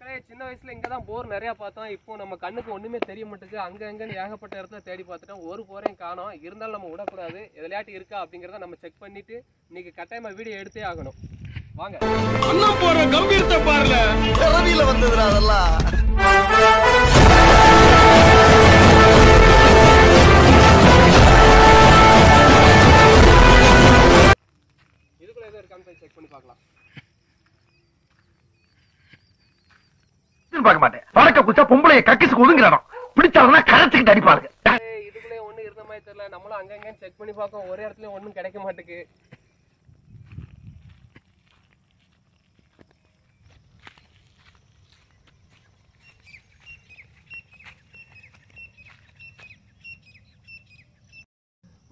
மக்களே சின்ன வயசுல இங்க தான் போர் நிறைய பார்த்தோம். இப்போ நம்ம கண்ணுக்கு ஒண்ணுமே தெரிய மாட்டேங்குது. அங்க அங்கன்னு ஏகப்பட்ட இடத்துல தேடி பார்த்துட்டோம். ஒரு போரையும் காணோம். இருந்தாலும் நம்ம விடக்கூடாது. எதுலையாட்டி இருக்கா அப்படிங்கிறத நம்ம செக் பண்ணிட்டு இன்னைக்கு கட்டாயமா வீடியோ எடுத்தே ஆகணும். வாங்க. அண்ணன் போற கம்பீரத்தை பாருல. வந்ததுடா அதெல்லாம். பார்க்க மாட்டேன். பறக்க குச்சா பொம்பளைய கக்கிசு ஒதுங்கிறானோ பிடிச்சாலும்னா கரைச்சுக்கிட்டு அடிப்பாளுங்க. ஏய், இதுக்குள்ளே ஒண்ணும் இருந்த மாதிரி தெரியல. நம்மளும் அங்கங்க செக் பண்ணி பார்க்கோம். ஒரே இடத்துல ஒண்ணும் கிடைக்க மாட்டேங்குது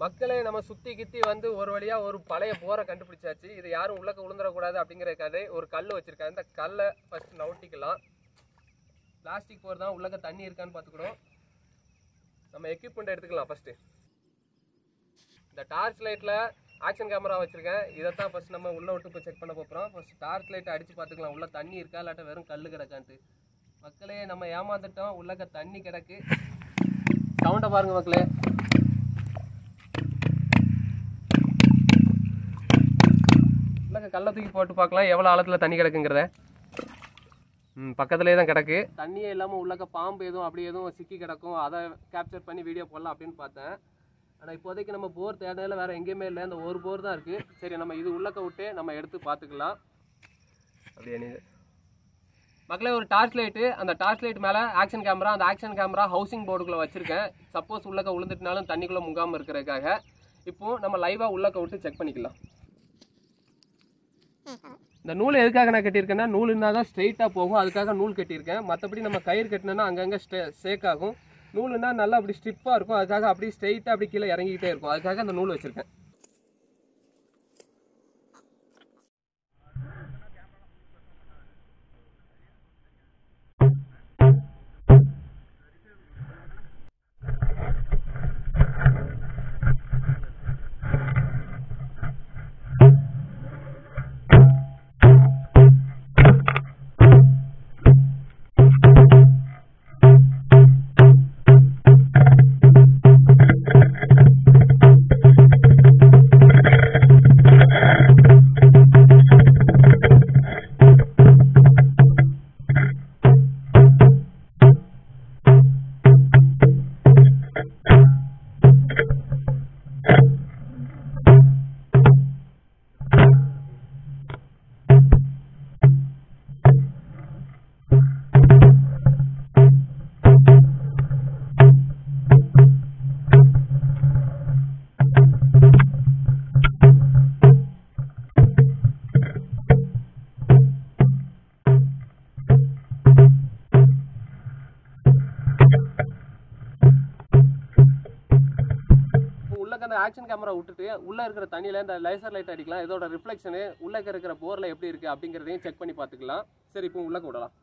மக்களே நம்ம சுத்தி கித்தி வந்து ஒரு வழியா ஒரு பழைய போரை கண்டுபிடிச்சாச்சு. இது யாரும் உள்ளக்க விழுந்துடக்கூடாது அப்படிங்கறதுக்காக ஒரு கல் வச்சிருக்காங்க இந்த கல்லை ஃபர்ஸ்ட் நவுட்டிக்கலாம். பிளாஸ்டிக் போர் தான் உள்ளக்க தண்ணி இருக்கான்னு பார்த்துக்கணும். நம்ம எக்யூப்மெண்ட் எடுத்துக்கலாம் ஃபஸ்ட்டு இந்த டார்ச் லைட்டில் ஆக்ஷன் கேமரா வச்சுருக்கேன். இதை தான் ஃபஸ்ட் நம்ம உள்ளே விட்டு போய் செக் பண்ண போகிறோம் ஃபஸ்ட் டார்ச் லைட்டை அடித்து பார்த்துக்கலாம். உள்ளே தண்ணி இருக்கா இல்லாட்ட வெறும் கல் கிடக்கான்ட்டு. மக்களே நம்ம ஏமாந்துட்டோம். உள்ளக்க தண்ணி கிடக்கு. சவுண்டை பாருங்கள் மக்களே. உள்ளக்க கல்லை தூக்கி போட்டு பார்க்கலாம். எவ்வளோ ஆழத்தில் தண்ணி கிடக்குங்கிறத. பக்கத்துலேயே தான் கிடக்கு. தண்ணியே இல்லாமல் உள்ளக்க பாம்பு எதுவும் அப்படி எதுவும் சிக்கி கிடக்கும். அதை கேப்சர் பண்ணி வீடியோ போடலாம் அப்படின்னு பார்த்தேன். ஆனால் இப்போதைக்கு நம்ம போர் தேடையில வேறு எங்கேயுமே இல்லை. இந்த ஒரு போர் தான் இருக்குது சரி நம்ம இது உள்ளக்க விட்டு நம்ம எடுத்து பார்த்துக்கலாம். அப்படியே நீ மக்களே ஒரு டார்ச் லைட்டு அந்த டார்ச் லைட் மேலே ஆக்ஷன் கேமரா அந்த ஆக்ஷன் கேமரா ஹவுசிங் போர்டுக்குள்ளே வச்சுருக்கேன். சப்போஸ் உள்ளக்க விழுந்துட்டுனாலும் தண்ணிக்குள்ளே முங்காமல் இருக்கிறதுக்காக. இப்போ நம்ம லைவாக உள்ளக்க விட்டு செக் பண்ணிக்கலாம். இந்த நூல் எதுக்காக நான் கட்டியிருக்கேன்னா நூல் இருந்தால் தான் ஸ்ட்ரெயிட்டாக போகும். அதுக்காக நூல் கட்டியிருக்கேன். மற்றபடி நம்ம கயிறு கட்டினோன்னா அங்கங்கே ஸ்டே சேக் ஆகும். நூலுன்னா நல்லா அப்படி ஸ்டிப்பாக இருக்கும். அதுக்காக அப்படி ஸ்ட்ரெயிட்டாக அப்படி கீழே இறங்கிக்கிட்டே இருக்கும். அதுக்காக அந்த நூல் வச்சுருக்கேன். அந்த ஆக்ஷன் கேமரா விட்டுட்டு உள்ளே இருக்கிற தண்ணியில இந்த லேசர் லைட் அடிக்கலாம். இதோட ரிஃப்ளெக்ஷனு உள்ளே இருக்கிற போரில் எப்படி இருக்கு அப்படிங்கிறதையும் செக் பண்ணி பார்த்துக்கலாம். சரி இப்போ உள்ளே விடலாம்.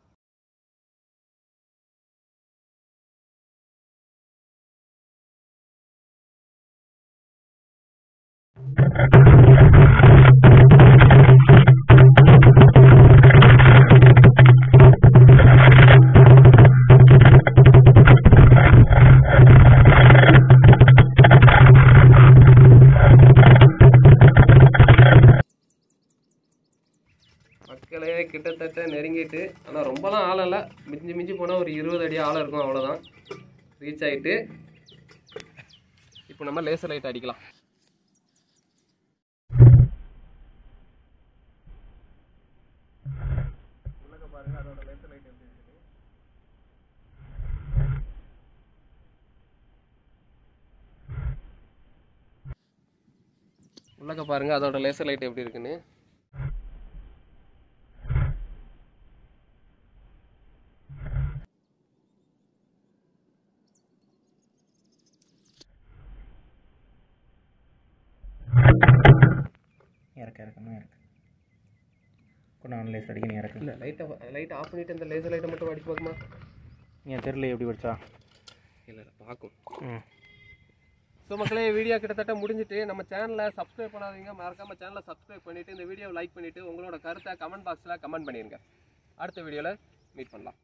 மக்களே கிட்டத்தட்ட நெருங்கிட்டு. ஆனால் ரொம்பலாம் ஆழம் இல்லை மிஞ்சி மிஞ்சி போனால் ஒரு இருபது அடி ஆழம் இருக்கும் அவ்வளோதான் ரீச் ஆகிட்டு இப்போ நம்ம லேசர் லைட் அடிக்கலாம். உள்ளக்க பாருங்க அதோட லேசர் லைட் எப்படி இருக்குன்னு இறக்க இறக்கணும் இறக்க. கொண்டு ஆன்லைஸ் அடிக்க நீ இறக்கு. இல்லை லைட்டை லைட் ஆஃப் பண்ணிட்டு இந்த லேசர் லைட்டை மட்டும் அடிச்சு பார்க்குமா என் தெரியல எப்படி படிச்சா இல்லை பார்க்கும். ம். ஸோ மக்களே வீடியோ கிட்டத்தட்ட முடிஞ்சிட்டு நம்ம சேனலை சப்ஸ்கிரைப் பண்ணாதீங்க. மறக்காம சேனலை சப்ஸ்கிரைப் பண்ணிட்டு இந்த வீடியோவை லைக் பண்ணிட்டு உங்களோட கருத்தை கமெண்ட் பாக்ஸில் கமெண்ட் பண்ணிருங்க. அடுத்த வீடியோவில் மீட் பண்ணலாம்.